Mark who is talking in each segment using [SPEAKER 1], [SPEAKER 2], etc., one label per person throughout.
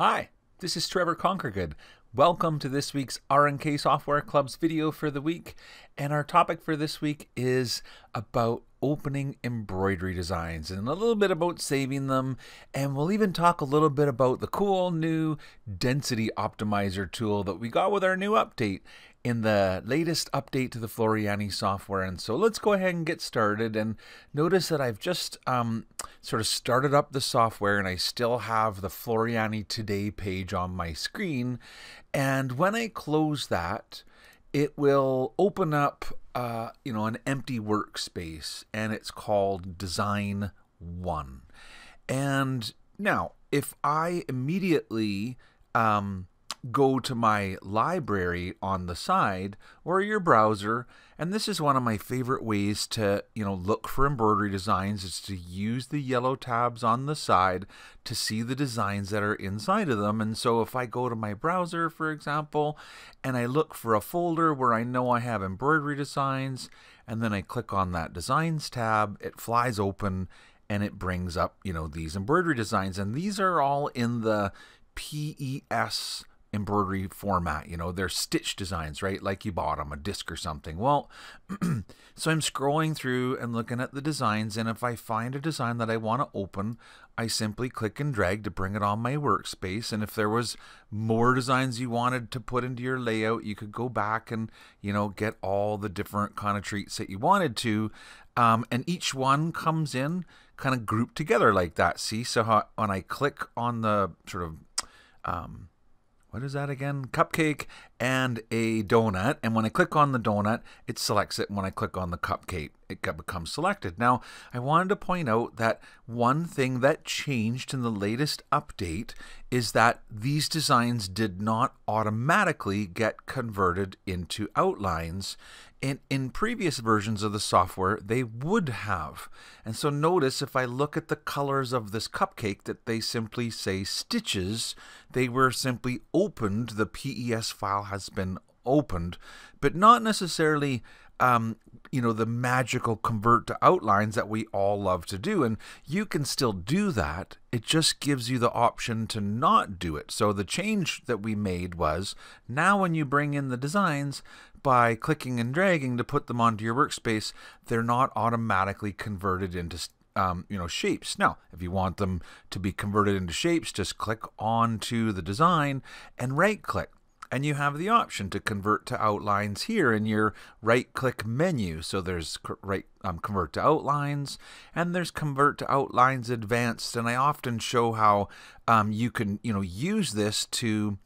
[SPEAKER 1] Hi, this is Trevor Conquergood. Welcome to this week's RNK Software Club's video for the week. And our topic for this week is about opening embroidery designs and a little bit about saving them. And we'll even talk a little bit about the cool new density optimizer tool that we got with our new update in the latest update to the Floriani software. And so let's go ahead and get started. And notice that I've just um, sort of started up the software and I still have the Floriani Today page on my screen. And when I close that, it will open up, uh, you know, an empty workspace and it's called Design 1. And now, if I immediately um, go to my library on the side or your browser. And this is one of my favorite ways to, you know, look for embroidery designs is to use the yellow tabs on the side to see the designs that are inside of them. And so if I go to my browser, for example, and I look for a folder where I know I have embroidery designs, and then I click on that designs tab, it flies open and it brings up, you know, these embroidery designs. And these are all in the PES embroidery format. You know, they're stitch designs, right? Like you bought them, a disc or something. Well, so I'm scrolling through and looking at the designs, and if I find a design that I want to open, I simply click and drag to bring it on my workspace. And if there was more designs you wanted to put into your layout, you could go back and, you know, get all the different kind of treats that you wanted to. Um, and each one comes in kind of grouped together like that. See, so how, when I click on the sort of um, what is that again? Cupcake and a donut. And when I click on the donut, it selects it. When I click on the cupcake, it becomes selected. Now, I wanted to point out that one thing that changed in the latest update is that these designs did not automatically get converted into outlines in, in previous versions of the software, they would have. And so notice if I look at the colors of this cupcake that they simply say stitches, they were simply opened, the PES file has been opened, but not necessarily um, you know, the magical convert to outlines that we all love to do. And you can still do that. It just gives you the option to not do it. So the change that we made was now when you bring in the designs, by clicking and dragging to put them onto your workspace, they're not automatically converted into um, you know shapes. Now, if you want them to be converted into shapes, just click onto the design and right click and you have the option to convert to outlines here in your right click menu. So there's right um, convert to outlines and there's convert to outlines advanced. And i often show how um, you can you know use this to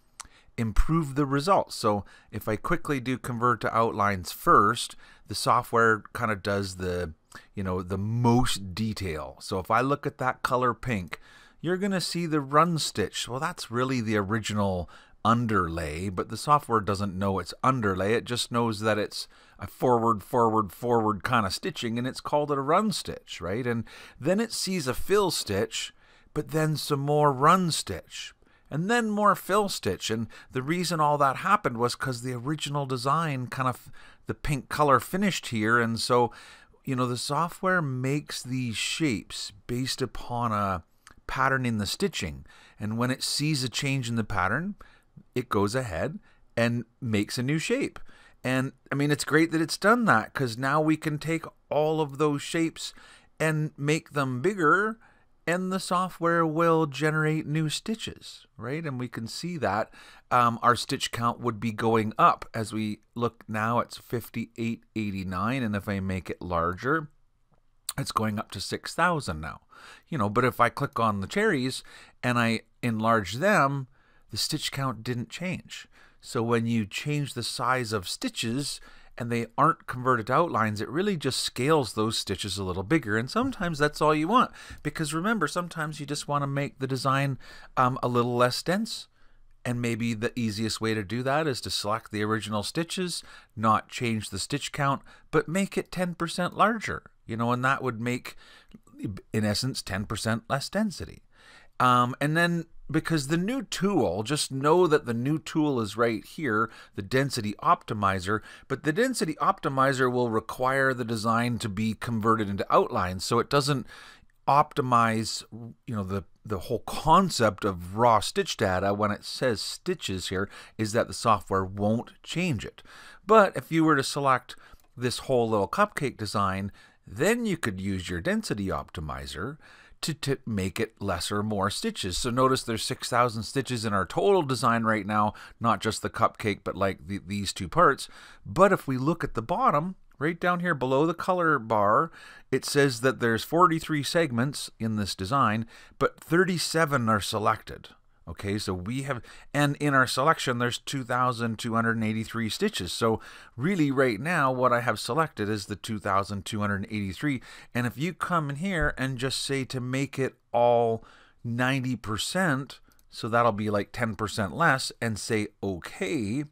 [SPEAKER 1] improve the results so if i quickly do convert to outlines first the software kind of does the you know the most detail so if i look at that color pink you're going to see the run stitch well that's really the original underlay, but the software doesn't know it's underlay. It just knows that it's a forward, forward, forward kind of stitching, and it's called it a run stitch, right? And then it sees a fill stitch, but then some more run stitch, and then more fill stitch. And the reason all that happened was because the original design kind of the pink color finished here, and so you know the software makes these shapes based upon a pattern in the stitching. And when it sees a change in the pattern, it goes ahead and makes a new shape. And I mean, it's great that it's done that because now we can take all of those shapes and make them bigger, and the software will generate new stitches, right? And we can see that um, our stitch count would be going up as we look now. It's 5889, and if I make it larger, it's going up to 6,000 now. You know, but if I click on the cherries and I enlarge them, the stitch count didn't change. So when you change the size of stitches and they aren't converted to outlines, it really just scales those stitches a little bigger. And sometimes that's all you want. Because remember, sometimes you just want to make the design um, a little less dense. And maybe the easiest way to do that is to select the original stitches, not change the stitch count, but make it 10% larger. You know, and that would make, in essence, 10% less density. Um, and then because the new tool, just know that the new tool is right here, the density optimizer, but the density optimizer will require the design to be converted into outlines. So it doesn't optimize, you know, the the whole concept of raw stitch data when it says stitches here is that the software won't change it. But if you were to select this whole little cupcake design, then you could use your density optimizer to, to make it lesser more stitches. So notice there's 6,000 stitches in our total design right now, not just the cupcake, but like the, these two parts. But if we look at the bottom, right down here below the color bar, it says that there's 43 segments in this design, but 37 are selected. Okay, so we have, and in our selection, there's 2,283 stitches. So really right now, what I have selected is the 2,283. And if you come in here and just say to make it all 90%, so that'll be like 10% less, and say okay,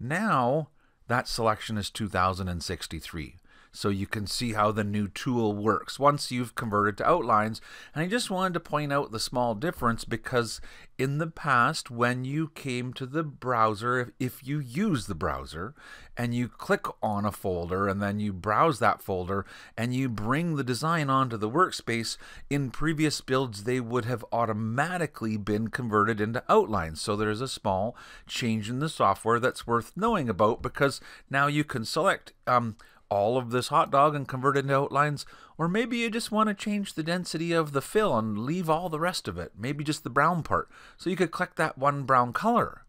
[SPEAKER 1] now that selection is 2,063 so you can see how the new tool works once you've converted to outlines. And I just wanted to point out the small difference because in the past, when you came to the browser, if if you use the browser and you click on a folder and then you browse that folder and you bring the design onto the workspace, in previous builds, they would have automatically been converted into outlines. So there's a small change in the software that's worth knowing about because now you can select um, all of this hot dog and convert it into outlines, or maybe you just want to change the density of the fill and leave all the rest of it, maybe just the brown part. So you could click that one brown color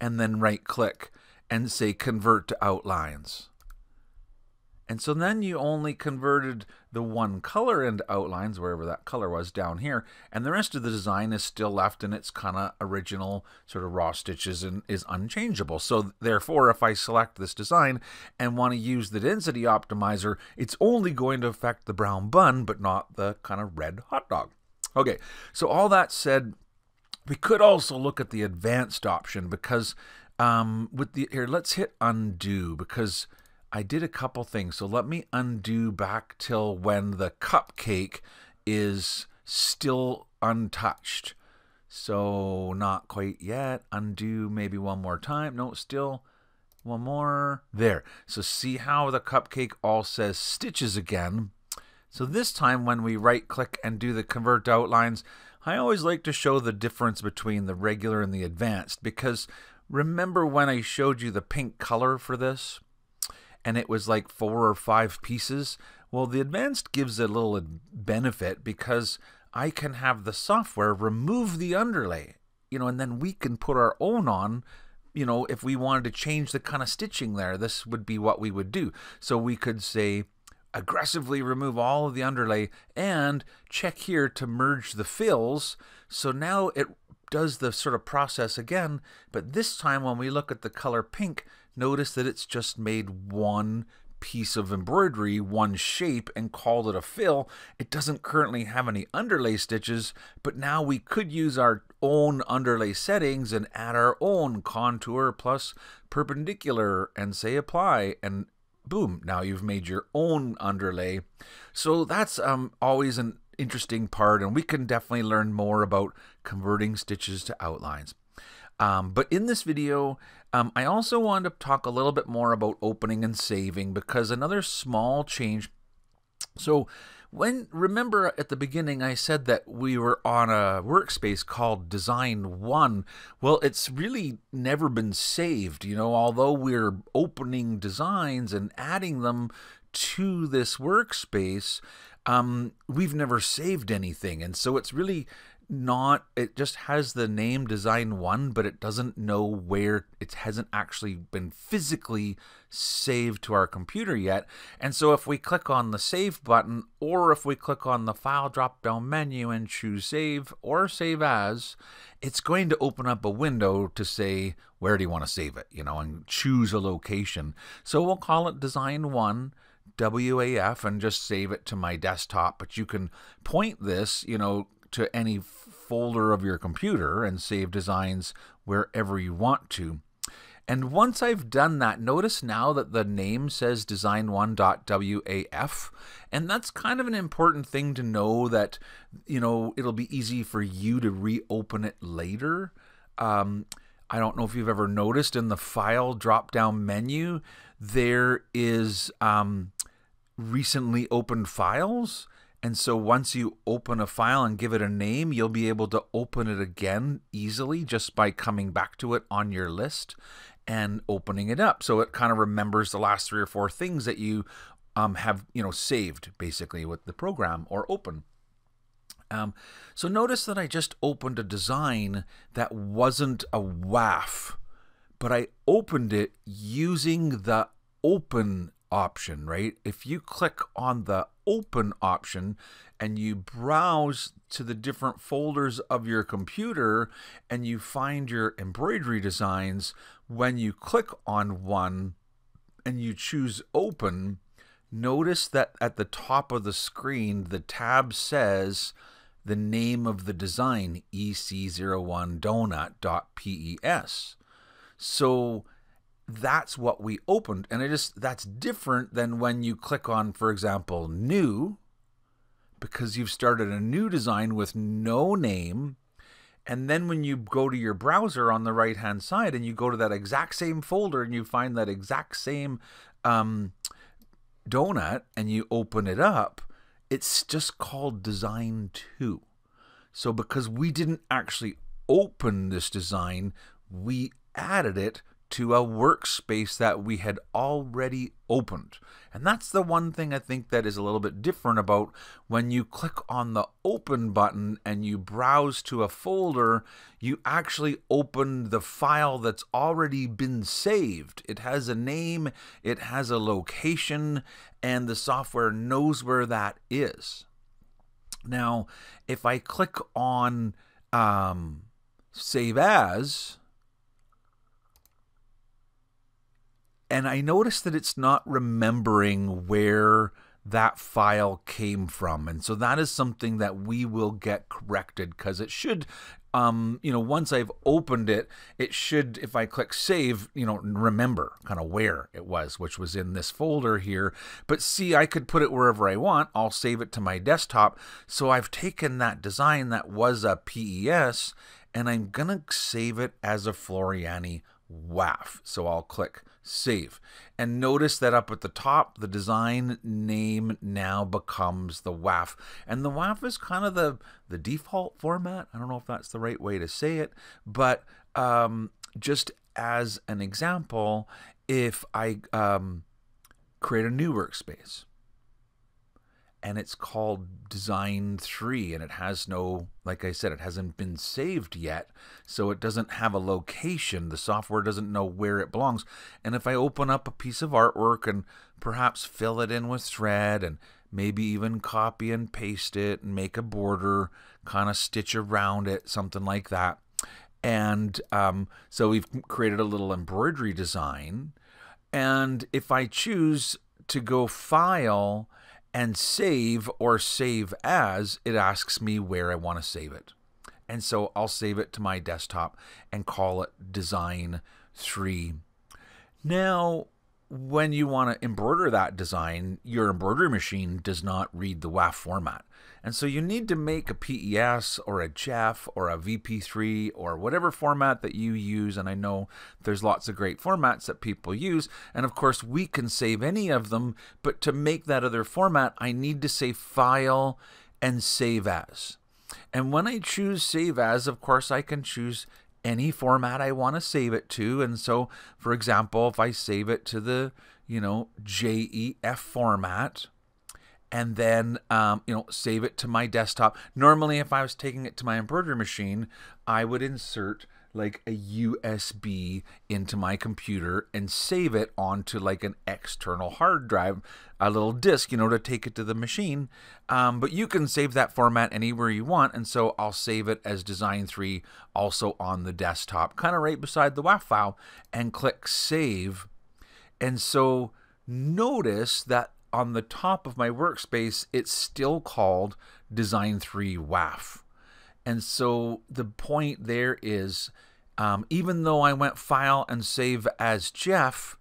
[SPEAKER 1] and then right click and say convert to outlines. And so then you only converted the one color into outlines, wherever that color was down here, and the rest of the design is still left in its kind of original sort of raw stitches and is unchangeable. So therefore, if I select this design and want to use the density optimizer, it's only going to affect the brown bun, but not the kind of red hot dog. Okay, so all that said, we could also look at the advanced option because um, with the, here, let's hit undo because I did a couple things. So let me undo back till when the cupcake is still untouched. So not quite yet. Undo maybe one more time. No, still one more. There. So see how the cupcake all says stitches again. So this time when we right click and do the convert outlines, I always like to show the difference between the regular and the advanced because remember when I showed you the pink color for this? And it was like four or five pieces. Well, the advanced gives a little benefit because I can have the software remove the underlay, you know, and then we can put our own on. You know, if we wanted to change the kind of stitching there, this would be what we would do. So we could say, aggressively remove all of the underlay and check here to merge the fills. So now it does the sort of process again, but this time when we look at the color pink, notice that it's just made one piece of embroidery, one shape, and called it a fill. It doesn't currently have any underlay stitches, but now we could use our own underlay settings and add our own contour plus perpendicular and say apply and boom, now you've made your own underlay. So that's um, always an interesting part, and we can definitely learn more about converting stitches to outlines. Um, but in this video, um, I also wanted to talk a little bit more about opening and saving because another small change. So when remember at the beginning I said that we were on a workspace called Design 1. Well, it's really never been saved, you know, although we're opening designs and adding them to this workspace, um, we've never saved anything. And so it's really not it just has the name design one but it doesn't know where it hasn't actually been physically saved to our computer yet. And so if we click on the save button or if we click on the file drop down menu and choose save or save as it's going to open up a window to say where do you want to save it? you know and choose a location. So we'll call it design one WAF and just save it to my desktop. But you can point this, you know, to any folder of your computer and save designs wherever you want to. And once I've done that, notice now that the name says design1.waf. And that's kind of an important thing to know that, you know, it'll be easy for you to reopen it later. Um, I don't know if you've ever noticed in the file drop down menu, there is um, recently opened files And so once you open a file and give it a name, you'll be able to open it again easily just by coming back to it on your list and opening it up. So it kind of remembers the last three or four things that you um, have, you know, saved basically with the program or open. Um, so notice that I just opened a design that wasn't a WAF, but I opened it using the open option, right? If you click on the open option and you browse to the different folders of your computer and you find your embroidery designs, when you click on one and you choose open, notice that at the top of the screen, the tab says the name of the design, EC01 donut.pes. So that's what we opened. And it is that's different than when you click on, for example, new, because you've started a new design with no name. And then when you go to your browser on the right hand side and you go to that exact same folder and you find that exact same um, donut and you open it up, it's just called design 2. So because we didn't actually open this design, we added it to a workspace that we had already opened. And that's the one thing I think that is a little bit different about when you click on the open button and you browse to a folder, you actually open the file that's already been saved. It has a name, it has a location, and the software knows where that is. Now, if I click on um, Save As, and I notice that it's not remembering where that file came from. And so that is something that we will get corrected because it should, um, you know, once I've opened it, it should, if I click save, you know, remember kind of where it was, which was in this folder here. But see, I could put it wherever I want. I'll save it to my desktop. So I've taken that design that was a PES and I'm going to save it as a Floriani WAF. So I'll click save. And notice that up at the top, the design name now becomes the WAF. And the WAF is kind of the, the default format. I don't know if that's the right way to say it, but um, just as an example, if I um, create a new workspace, and it's called Design 3 and it has no like I said it hasn't been saved yet so it doesn't have a location. The software doesn't know where it belongs. And if I open up a piece of artwork and perhaps fill it in with thread and maybe even copy and paste it and make a border kind of stitch around it something like that. And um, so we've created a little embroidery design. And if I choose to go file and save or save as, it asks me where I want to save it. And so I'll save it to my desktop and call it Design 3. Now, when you want to embroider that design, your embroidery machine does not read the WAF format. And so you need to make a PES or a JEF or a VP3 or whatever format that you use. And I know there's lots of great formats that people use. And of course, we can save any of them. But to make that other format, I need to say File and Save As. And when I choose Save As, of course, I can choose any format I want to save it to. And so, for example, if I save it to the, you know, JEF format, and then um, you know save it to my desktop. Normally, if I was taking it to my embroidery machine, I would insert like a USB into my computer and save it onto like an external hard drive, a little disk, you know, to take it to the machine. Um, but you can save that format anywhere you want, and so I'll save it as Design 3 also on the desktop, kind of right beside the WAF file, and click Save. And so notice that on the top of my workspace, it's still called Design 3 WAF. And so the point there is, um, even though I went File and Save as JEF,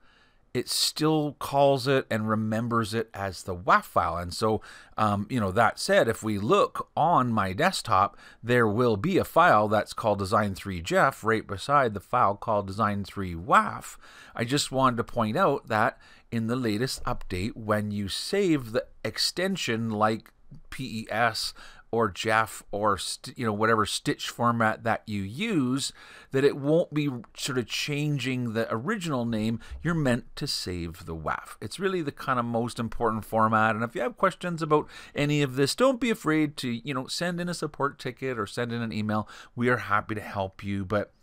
[SPEAKER 1] it still calls it and remembers it as the WAF file. And so, um, you know, that said, if we look on my desktop, there will be a file that's called Design3Jeff right beside the file called Design3WAF. I just wanted to point out that in the latest update, when you save the extension like PES or JEF or you know whatever stitch format that you use that it won't be sort of changing the original name. You're meant to save the WAF it's really the kind of most important format. And if you have questions about any of this don't be afraid to you know send in a support ticket or send in an email. We are happy to help you. But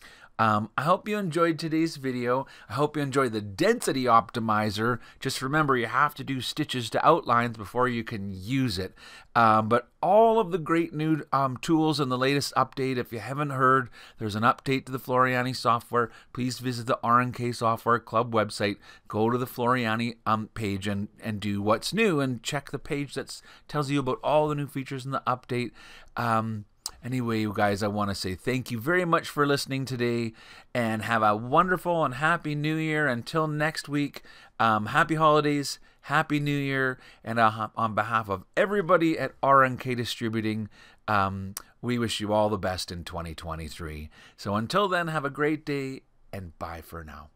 [SPEAKER 1] um, I hope you enjoyed today's video. I hope you enjoyed the density optimizer. Just remember, you have to do stitches to outlines before you can use it. Um, but all of the great new um, tools and the latest update, if you haven't heard, there's an update to the Floriani software. Please visit the RNK Software Club website. Go to the Floriani um, page and, and do what's new and check the page that tells you about all the new features in the update. Um, Anyway, you guys, I want to say thank you very much for listening today and have a wonderful and happy new year. Until next week, um, happy holidays, happy new year. And uh, on behalf of everybody at RNK Distributing, um, we wish you all the best in 2023. So until then, have a great day and bye for now.